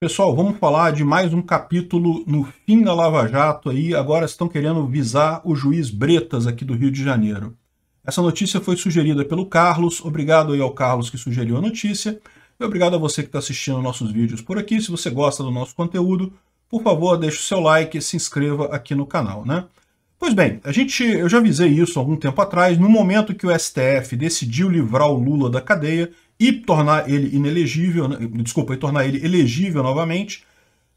Pessoal, vamos falar de mais um capítulo no fim da Lava Jato aí. Agora estão querendo visar o juiz Bretas aqui do Rio de Janeiro. Essa notícia foi sugerida pelo Carlos. Obrigado aí ao Carlos que sugeriu a notícia. E obrigado a você que está assistindo nossos vídeos por aqui. Se você gosta do nosso conteúdo, por favor, deixe o seu like e se inscreva aqui no canal, né? Pois bem, a gente, eu já avisei isso algum tempo atrás, no momento que o STF decidiu livrar o Lula da cadeia, e tornar ele inelegível, né, desculpa, e tornar ele elegível novamente.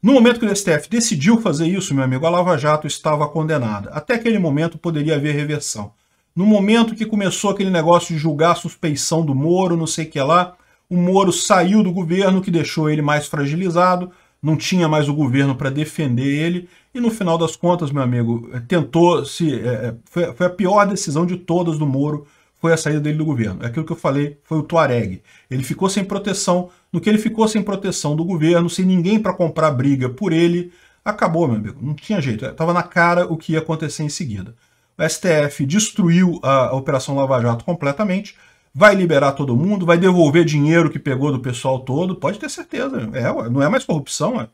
No momento que o STF decidiu fazer isso, meu amigo, a Lava Jato estava condenada. Até aquele momento poderia haver reversão. No momento que começou aquele negócio de julgar a suspeição do Moro, não sei o que lá, o Moro saiu do governo, que deixou ele mais fragilizado, não tinha mais o governo para defender ele, e no final das contas, meu amigo, tentou se. É, foi, foi a pior decisão de todas do Moro foi a saída dele do governo. É aquilo que eu falei, foi o Tuareg. Ele ficou sem proteção. No que ele ficou sem proteção do governo, sem ninguém para comprar briga por ele, acabou, meu amigo. Não tinha jeito. Estava na cara o que ia acontecer em seguida. O STF destruiu a Operação Lava Jato completamente, vai liberar todo mundo, vai devolver dinheiro que pegou do pessoal todo, pode ter certeza. É, não é mais corrupção, é.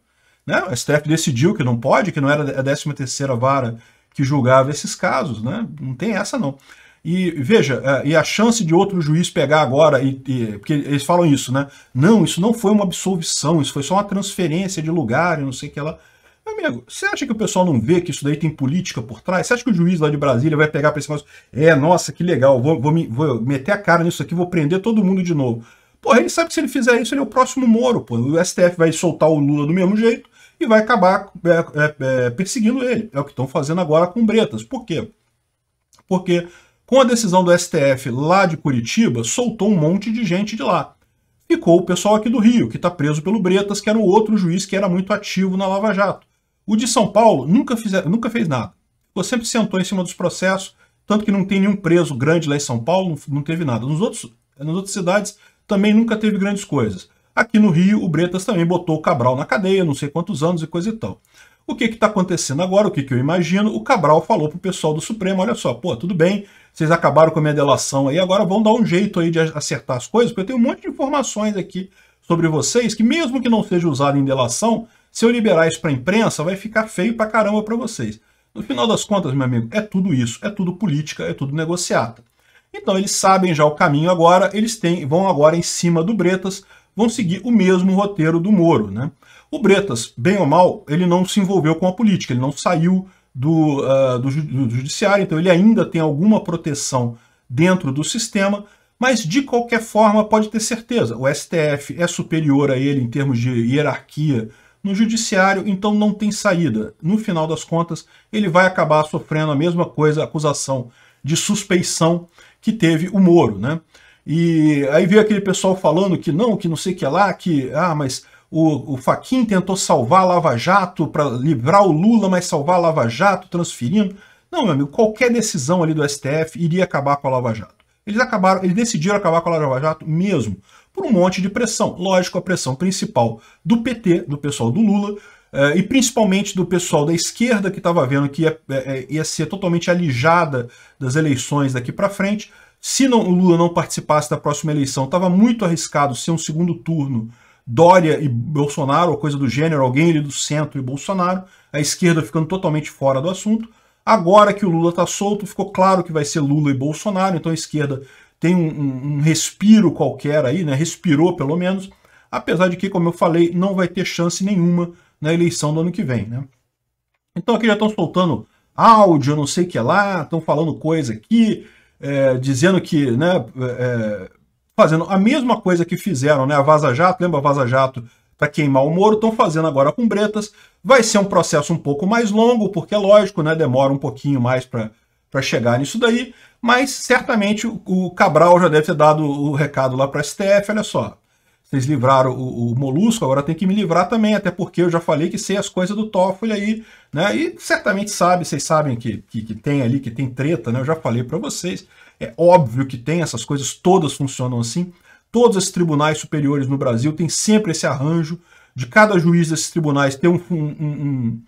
Né? O STF decidiu que não pode, que não era a 13 terceira vara que julgava esses casos, né? Não tem essa não. E veja, é, e a chance de outro juiz pegar agora, e, e, porque eles falam isso, né? Não, isso não foi uma absolvição, isso foi só uma transferência de lugar e não sei o que lá. Meu amigo, você acha que o pessoal não vê que isso daí tem política por trás? Você acha que o juiz lá de Brasília vai pegar para esse negócio? É, nossa, que legal, vou, vou, me, vou meter a cara nisso aqui, vou prender todo mundo de novo. Porra, ele sabe que se ele fizer isso, ele é o próximo Moro, pô. O STF vai soltar o Lula do mesmo jeito e vai acabar é, é, é, perseguindo ele. É o que estão fazendo agora com Bretas. Por quê? Porque com a decisão do STF lá de Curitiba, soltou um monte de gente de lá. Ficou o pessoal aqui do Rio, que está preso pelo Bretas, que era o outro juiz que era muito ativo na Lava Jato. O de São Paulo nunca, nunca fez nada. Ficou sempre sentou em cima dos processos, tanto que não tem nenhum preso grande lá em São Paulo, não, não teve nada. Nos outros, nas outras cidades também nunca teve grandes coisas. Aqui no Rio, o Bretas também botou o Cabral na cadeia, não sei quantos anos e coisa e tal. O que está acontecendo agora, o que, que eu imagino? O Cabral falou para o pessoal do Supremo, olha só, pô, tudo bem, vocês acabaram com a minha delação aí, agora vão dar um jeito aí de acertar as coisas, porque eu tenho um monte de informações aqui sobre vocês, que mesmo que não seja usado em delação, se eu liberar isso para a imprensa, vai ficar feio para caramba para vocês. No final das contas, meu amigo, é tudo isso, é tudo política, é tudo negociata. Então eles sabem já o caminho agora, eles têm, vão agora em cima do Bretas, vão seguir o mesmo roteiro do Moro, né? O Bretas, bem ou mal, ele não se envolveu com a política, ele não saiu do, uh, do, do judiciário, então ele ainda tem alguma proteção dentro do sistema, mas de qualquer forma pode ter certeza, o STF é superior a ele em termos de hierarquia no judiciário, então não tem saída. No final das contas, ele vai acabar sofrendo a mesma coisa, a acusação de suspeição que teve o Moro, né? E aí veio aquele pessoal falando que não, que não sei o que lá, que, ah, mas o, o Faquin tentou salvar a Lava Jato para livrar o Lula, mas salvar a Lava Jato transferindo. Não, meu amigo, qualquer decisão ali do STF iria acabar com a Lava Jato. Eles acabaram, eles decidiram acabar com a Lava Jato mesmo, por um monte de pressão. Lógico, a pressão principal do PT, do pessoal do Lula, eh, e principalmente do pessoal da esquerda que estava vendo que ia, eh, ia ser totalmente alijada das eleições daqui para frente. Se não, o Lula não participasse da próxima eleição, estava muito arriscado ser um segundo turno Dória e Bolsonaro, ou coisa do gênero, alguém ali do centro e Bolsonaro, a esquerda ficando totalmente fora do assunto. Agora que o Lula está solto, ficou claro que vai ser Lula e Bolsonaro, então a esquerda tem um, um, um, respiro qualquer aí, né? respirou pelo menos, apesar de que, como eu falei, não vai ter chance nenhuma na eleição do ano que vem. Né? Então aqui já estão soltando áudio, não sei o que lá, estão falando coisa aqui, é, dizendo que né, é, fazendo a mesma coisa que fizeram, né? A Vaza Jato, lembra a Vaza Jato para queimar o Moro, estão fazendo agora com Bretas. Vai ser um processo um pouco mais longo, porque é lógico, né? Demora um pouquinho mais para chegar nisso daí, mas certamente o, o Cabral já deve ter dado o recado lá para a STF, olha só. Vocês livraram o, o, Molusco, agora tem que me livrar também, até porque eu já falei que sei as coisas do Toffoli aí, né? E certamente sabe, vocês sabem que, que, que tem ali, que tem treta, né? Eu já falei para vocês. É óbvio que tem, essas coisas todas funcionam assim. Todos os tribunais superiores no Brasil têm sempre esse arranjo de cada juiz desses tribunais ter um, um, um,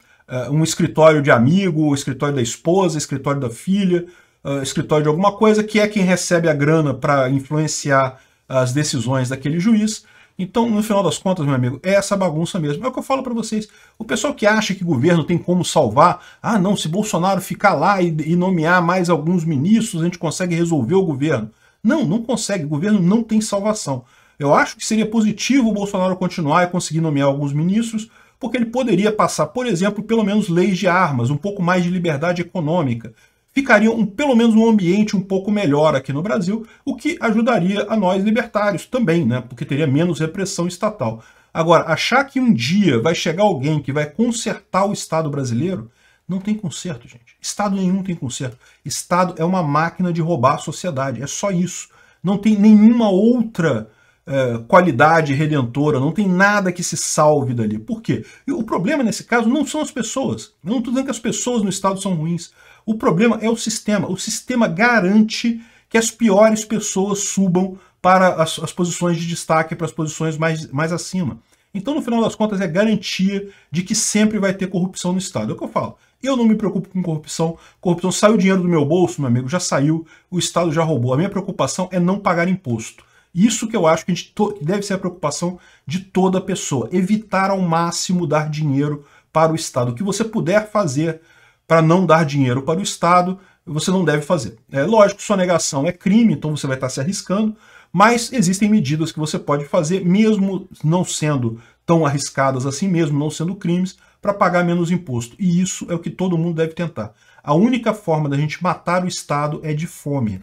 um escritório de amigo, escritório da esposa, escritório da filha, uh, escritório de alguma coisa, que é quem recebe a grana para influenciar as decisões daquele juiz. Então, no final das contas, meu amigo, é essa bagunça mesmo. É o que eu falo para vocês. O pessoal que acha que o governo tem como salvar, ah, não, se Bolsonaro ficar lá e, e nomear mais alguns ministros, a gente consegue resolver o governo. Não, não consegue. O governo não tem salvação. Eu acho que seria positivo o Bolsonaro continuar e conseguir nomear alguns ministros, porque ele poderia passar, por exemplo, pelo menos leis de armas, um pouco mais de liberdade econômica. Ficaria um, pelo menos um ambiente um pouco melhor aqui no Brasil, o que ajudaria a nós libertários também, né? Porque teria menos repressão estatal. Agora, achar que um dia vai chegar alguém que vai consertar o Estado brasileiro, não tem conserto, gente. Estado nenhum tem conserto. Estado é uma máquina de roubar a sociedade. É só isso. Não tem nenhuma outra é, qualidade redentora, não tem nada que se salve dali. Por quê? E o problema nesse caso não são as pessoas. Eu não estou dizendo que as pessoas no Estado são ruins. O problema é o sistema. O sistema garante que as piores pessoas subam para as, as posições de destaque, para as posições mais, mais acima. Então, no final das contas, é garantia de que sempre vai ter corrupção no Estado. É o que eu falo. Eu não me preocupo com corrupção. Corrupção saiu dinheiro do meu bolso, meu amigo, já saiu, o Estado já roubou. A minha preocupação é não pagar imposto. Isso que eu acho que, deve ser a preocupação de toda pessoa. Evitar ao máximo dar dinheiro para o Estado. O que você puder fazer para não dar dinheiro para o Estado, você não deve fazer. É lógico, sonegação é crime, então você vai estar se arriscando, mas existem medidas que você pode fazer, mesmo não sendo tão arriscadas assim, mesmo não sendo crimes, para pagar menos imposto. E isso é o que todo mundo deve tentar. A única forma da gente matar o Estado é de fome.